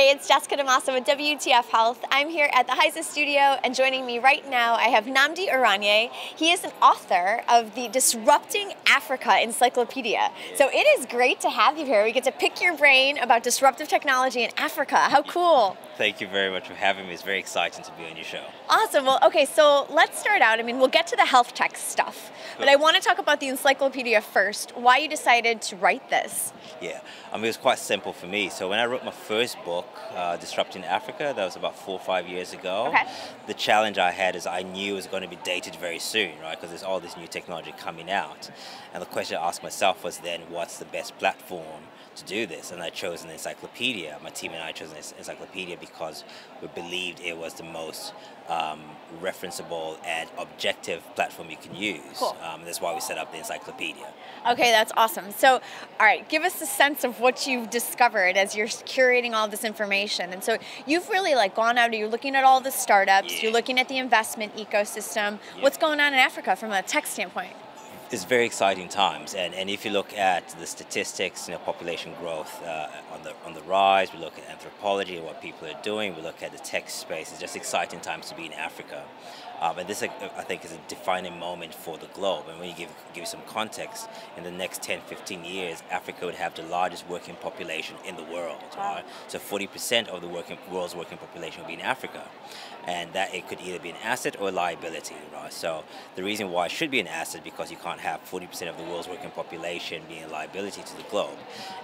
Hey, it's Jessica DaMassa with WTF Health. I'm here at the HISA studio, and joining me right now, I have Nnamdi Oranye. He is an author of the Disrupting Africa Encyclopedia. So it is great to have you here. We get to pick your brain about disruptive technology in Africa. How cool! Thank you very much for having me. It's very exciting to be on your show. Awesome. Well, okay, so let's start out. I mean, we'll get to the health tech stuff, but I want to talk about the encyclopedia first. Why you decided to write this? Yeah, I mean, it was quite simple for me. So when I wrote my first book, uh, Disrupting Africa, that was about four or five years ago. Okay. The challenge I had is I knew it was going to be dated very soon, right? Because there's all this new technology coming out. And the question I asked myself was then, what's the best platform to do this? And I chose an encyclopedia. My team and I chose an encyclopedia because we believed it was the most um, referenceable and objective platform you can use. Cool. Um, that's why we set up the encyclopedia. Okay, that's awesome. So, all right, give us a sense of what you've discovered as you're curating all this information. And so, you've really like gone out. You're looking at all the startups. Yeah. You're looking at the investment ecosystem. What's going on in Africa from a tech standpoint? It's very exciting times, and, and if you look at the statistics, you know, population growth uh, on the on the rise. We look at anthropology and what people are doing. We look at the tech space. It's just exciting times to be in Africa, um, and this I think is a defining moment for the globe. And when you give give some context, in the next 10, 15 years, Africa would have the largest working population in the world. Right? So 40% of the working world's working population will be in Africa, and that it could either be an asset or a liability. Right. So the reason why it should be an asset because you can't have 40% of the world's working population being a liability to the globe.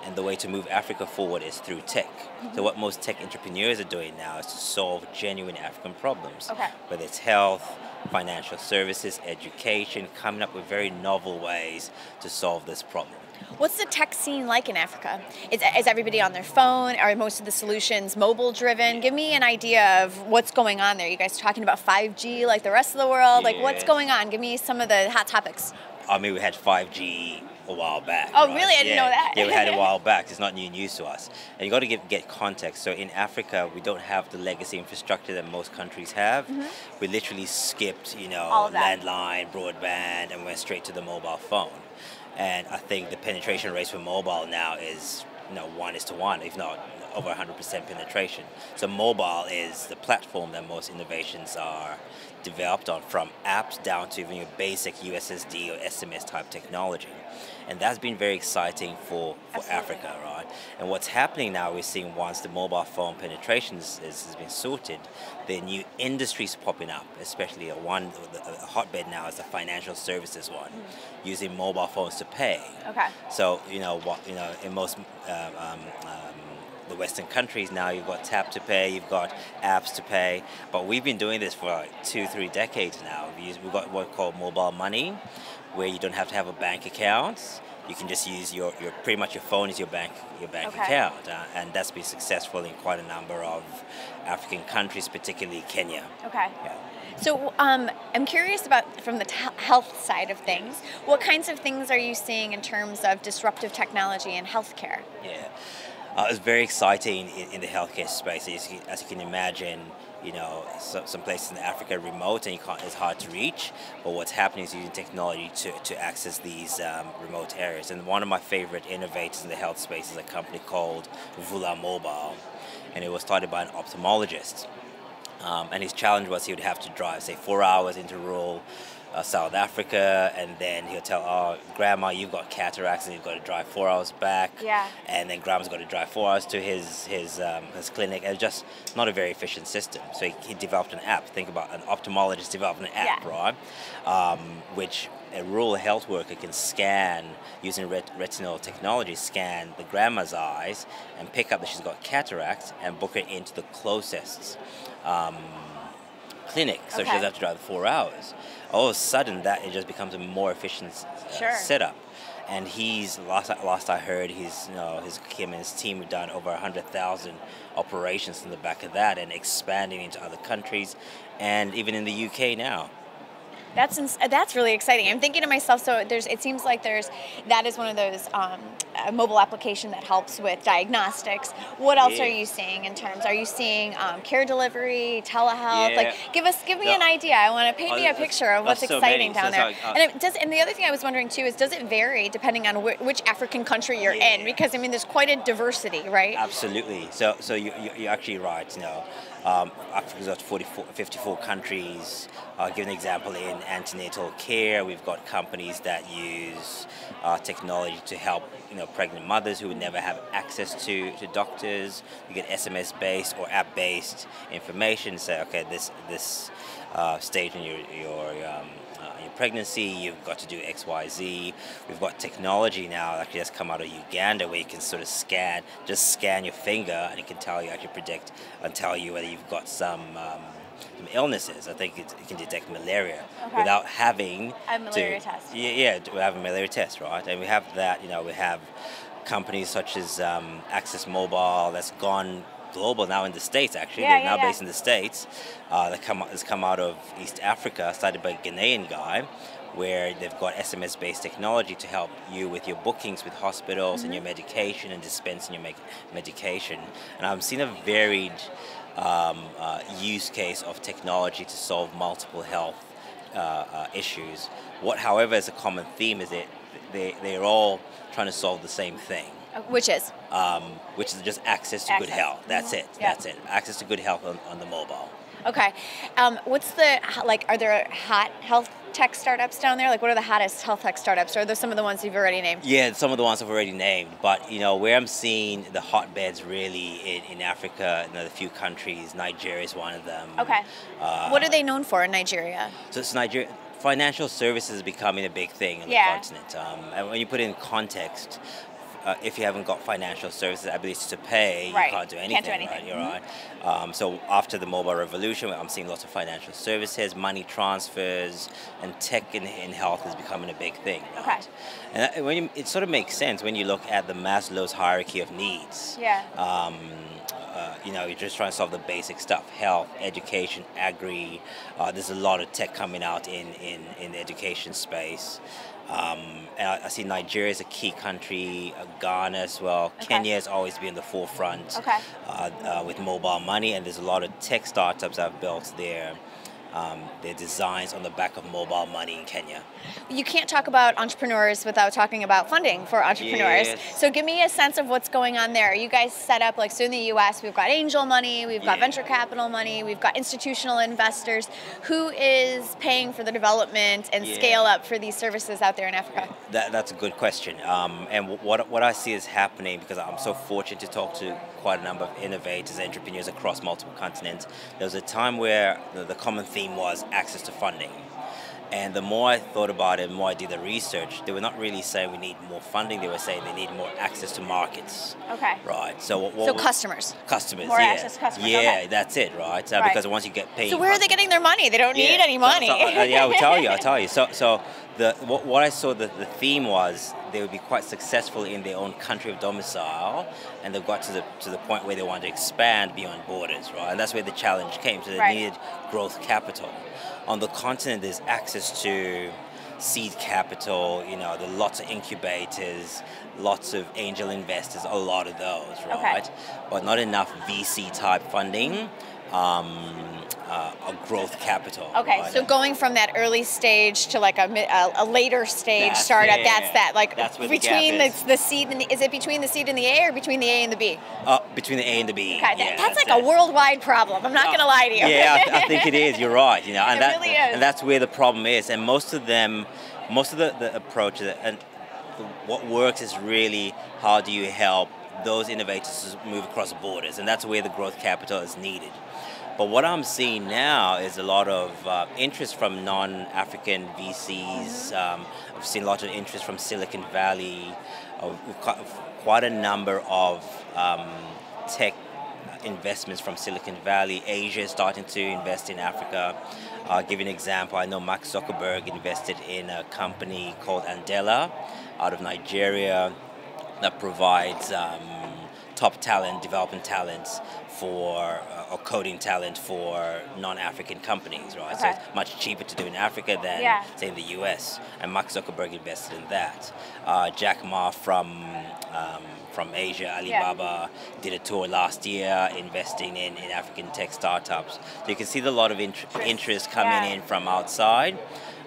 And the way to move Africa forward is through tech. So, what most tech entrepreneurs are doing now is to solve genuine African problems, Okay. whether it's health, financial services, education, coming up with very novel ways to solve this problem. What's the tech scene like in Africa? Is, is everybody on their phone? Are most of the solutions mobile driven? Give me an idea of what's going on there. You guys talking about 5G like the rest of the world? Like what's going on? Give me some of the hot topics. I mean, we had 5G a while back. Oh, right? really? I didn't yeah. know that. yeah, we had it a while back. It's not new news to us. And you got to get, get context. So in Africa, we don't have the legacy infrastructure that most countries have. We literally skipped, you know, Mm-hmm. All of that. landline, broadband, and went straight to the mobile phone. And I think the penetration rate for mobile now is, you know, one is to one, if not over 100% penetration. So mobile is the platform that most innovations are developed on, from apps down to even your basic USSD or SMS type technology. And that's been very exciting for, for Absolutely. Africa, right? And what's happening now, we're seeing once the mobile phone penetration is, is, has been sorted, the new industries popping up, especially a one, a hotbed now is the financial services one, using mobile phones to pay. Okay. So you know what you know in most um, um, um, the Western countries now you've got tap to pay, you've got apps to pay, but we've been doing this for like two, three decades now. We've got what we call mobile money, where you don't have to have a bank account. You can just use your, your pretty much your phone is your bank your bank Okay. account, uh, and that's been successful in quite a number of African countries, particularly Kenya. Okay. Yeah. So um, I'm curious about from the t- health side of things. What kinds of things are you seeing in terms of disruptive technology in healthcare? Yeah, uh, it's very exciting in, in the healthcare space. As you, as you can imagine, you know, so, some places in Africa remote and it's hard to reach. But what's happening is using technology to, to access these um, remote areas. And one of my favorite innovators in the health space is a company called Vula Mobile, and it was started by an ophthalmologist. Um, and his challenge was he would have to drive, say, four hours into rural uh, South Africa, and then he'll tell, "Oh, Grandma, you've got cataracts, and you've got to drive four hours back." Yeah. And then Grandma's got to drive four hours to his his um, his clinic. It's just not a very efficient system. So he, he developed an app. Think about an ophthalmologist developing an app, Yeah. right? Um, which a rural health worker can scan using ret- retinal technology, scan the grandma's eyes and pick up that she's got cataracts and book her into the closest um, clinic, so she Okay. doesn't have to drive four hours. All of a sudden, that it just becomes a more efficient uh, Sure. setup. And he's last last I heard, he's you know his him and his team have done over hundred thousand operations in the back of that, and expanding into other countries, and even in the UK now. That's ins- that's really exciting. I'm thinking to myself, so there's it seems like there's that is one of those um, a mobile application that helps with diagnostics. What else Yeah. are you seeing in terms? Are you seeing um, care delivery, telehealth? Yeah. Like, give us give me an idea. I want to paint Oh, me a picture of what's so exciting many. down So there. like, uh, and it does. And the other thing I was wondering too is, does it vary depending on whi- which African country you're in? Because I mean, there's quite a diversity, right? Absolutely. So, so you, you, you're actually right. You know, um, Africa's got 44, 54 countries. I'll give an example in antenatal care. We've got companies that use uh, technology to help you know pregnant mothers who would never have access to, to doctors. You get SMS based or app based information. Say, okay, this this uh, stage in your your um, uh, your pregnancy, you've got to do X, Y, Z. We've got technology now that actually has come out of Uganda where you can sort of scan, just scan your finger and it can tell you, actually predict and tell you whether you've got some, um, some illnesses. I think it, it can detect malaria Okay. without having A malaria to, test. Yeah, yeah, we have a malaria test, right? And we have that, you know, we have companies such as um, Access Mobile that's gone global now in the States, actually. Yeah, They're yeah, now yeah. based in the States. Uh, that come, has come out of East Africa, started by a Ghanaian guy, where they've got SMS based technology to help you with your bookings with hospitals and your Mm-hmm. medication and dispensing your medic- medication. And I've seen a varied um, uh, use case of technology to solve multiple health uh, uh, issues. What, however, is a common theme is that they, they're all trying to solve the same thing Which is um, which is just access to good health. That's it. Yeah. That's it. Access to good health on, on the mobile. okay. Um, what's the like? Are there hot health tech startups down there? Like, what are the hottest health tech startups? Or are those some of the ones you've already named? Yeah, some of the ones I've already named, but you know where I'm seeing the hotbeds really in, in Africa, in a few countries. Nigeria is one of them. Okay. Uh, What are they known for in Nigeria? So it's Nigeria. Financial services is becoming a big thing on Yeah. the continent. Um, and when you put it in context, uh, if you haven't got financial services ability to pay, Right. you can't do Can't anything. do anything. Right? You're right. Um, so after the mobile revolution, I'm seeing lots of financial services, money transfers, and tech in, in health is becoming a big thing. Okay. And that- when you, it sort of makes sense when you look at the Maslow's hierarchy of needs Yeah. um, uh, you know, you're just trying to solve the basic stuff health, education, agri. Uh, there's a lot of tech coming out in, in, in the education space. Um, and I, I see Nigeria is a key country, uh, Ghana as well. Okay. Kenya has always been the forefront Okay. uh, uh, with mobile money, and there's a lot of tech startups that have built their, um, their designs on the back of mobile money in Kenya. You can't talk about entrepreneurs without talking about funding for entrepreneurs. Yes. So give me a sense of what's going on there. Are you guys set up like so in the U.S. We've got angel money, we've got Yeah. venture capital money, we've got institutional investors. Who is paying for the development and Yeah. scale up for these services out there in Africa? That, that's a good question. Um, and what, what I see is happening because I'm so fortunate to talk to quite a number of innovators, entrepreneurs across multiple continents. There was a time where the, the common theme was access to funding. And the more I thought about it, the more I did the research, they were not really saying we need more funding, they were saying they need more access to markets. Okay. Right. So, what, what So customers. Customers, More yeah. access to customers, Yeah, okay. that's it, right? So Right. Because once you get paid, So where are they getting their money? They don't need yeah. any So- money. so, uh, yeah, I'll tell you. I'll tell you. So, so the what, what I saw the, the theme was they would be quite successful in their own country of domicile, and they've got to the to the point where they wanted to expand beyond borders, right? And that's where the challenge came. So they Right. needed growth capital. On the continent, there's access to seed capital. You know, there are lots of incubators, lots of angel investors, a lot of those, Okay. right? But not enough VC type funding. Um, uh, a growth capital. Okay, right? so going from that early stage to like a, a, a later stage That's startup, it. that's that. Like That's the between the, is. the seed and the, is it between the seed and the A or between the A and the B? Uh, between the A and the B. Okay, that- yeah, that's, like it. a worldwide problem. I'm not going to lie to you. yeah, I, I think it is. You're right. You know, and It that, really is. and that's where the problem is. And most of them, most of the, the approach that- and the, what works is really how do you help those innovators move across borders, and that's where the growth capital is needed. But what I'm seeing now is a lot of uh, interest from non-African VCs. Um, I've seen a lot of interest from Silicon Valley. Uh, quite a number of um, tech investments from Silicon Valley. Asia is starting to invest in Africa. I'll give you an example. I know Mark Zuckerberg invested in a company called Andela out of Nigeria that provides um, top talent, development talent for uh, or coding talent for non-African companies, right? Okay. So it's much cheaper to do in Africa than Yeah. say in the U.S. And Mark Zuckerberg invested in that. Uh, Jack Ma from um, from Asia, Alibaba, did a tour last year investing in, in African tech startups. So you can see the lot of int- interest coming Yeah. in from outside,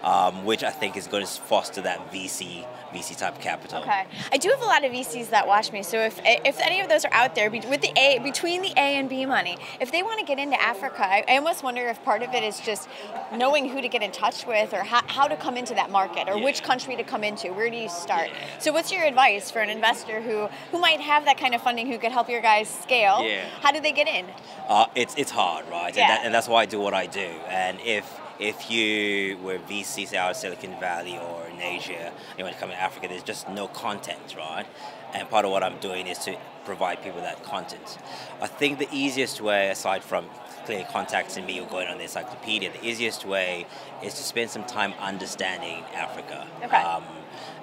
um, which I think is going to foster that VC VC type capital. Okay. I do have a lot of VCs that watch me. So if if any of those are out there with the A between the A and B money, if they want to get into Africa, I, I almost wonder if part of it is just knowing who to get in touch with or how, how to come into that market or which country to come into. Where do you start? So what's your advice for an investor who who might have that kind of funding who could help your guys scale? Yeah. How do they get in? Uh, it's it's hard, right? Yeah. And, that, and that's why I do what I do. And if if you were VCs out of Silicon Valley or in Asia, you want to come to Africa, there's just no content, right? And part of what I'm doing is to provide people that content. I think the easiest way, aside from clearly contacting me or going on the encyclopedia, the easiest way is to spend some time understanding Africa. Okay. Um,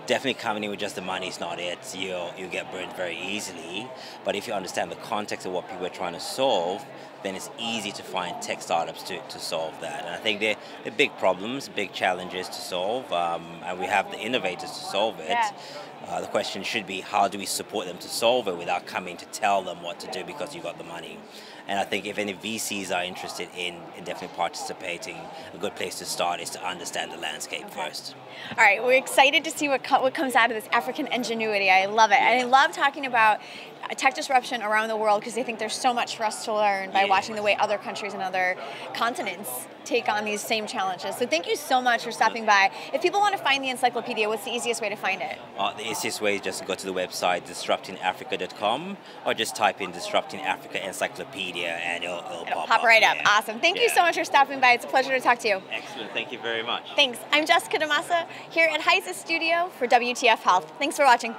definitely coming in with just the money is not it. You'll you get burned very easily. But if you understand the context of what people are trying to solve, then it's easy to find tech startups to, to solve that. And I think they're, they're big problems, big challenges to solve, um, and we have the innovators to solve it. Yeah. Uh, the question should be how do we support them to solve it without coming to tell them what to do because you've got the money. And I think if any VCs are interested in, in definitely participating, a good place to start is to understand the landscape first. All right, we're excited to see what co- what comes out of this African ingenuity. I love it, and I love talking about tech disruption around the world because they think there's so much for us to learn by Yeah. watching the way other countries and other continents take on these same challenges. So thank you so much for stopping by. If people want to find the encyclopedia, what's the easiest way to find it? Uh, the easiest way is just to go to the website disruptingafrica.com or just type in Disrupting Africa Encyclopedia and it'll, it'll, It'll pop, pop right up. yeah. Awesome. Thank you so much for stopping by. It's a pleasure to talk to you. Excellent. Thank you very much. Thanks. I'm Jessica DaMassa here at HISA Studio for WTF Health. Thanks for watching.